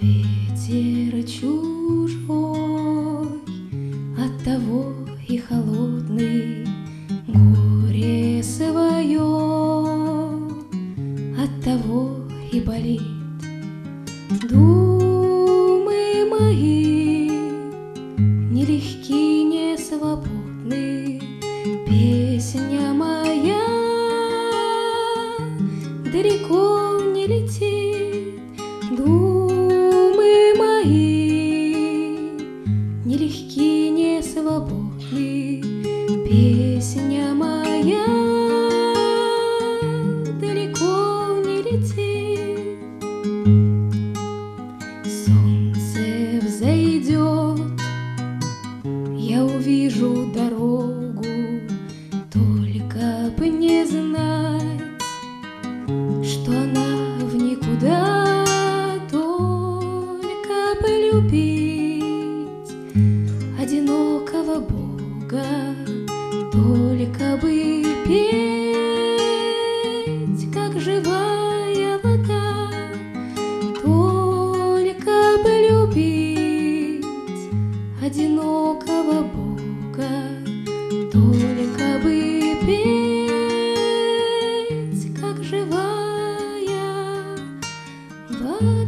Ветер чужой, от того и холодный Горе свое, от того и болит Думы летит думы мои, Нелегки, не свободны песня моя. Далеко не летит, солнце взойдет, я увижу дорогу. Да только полюбить одинокого Бога, только бы петь, как живая вода, только полюбить одинокого Бога. Bye.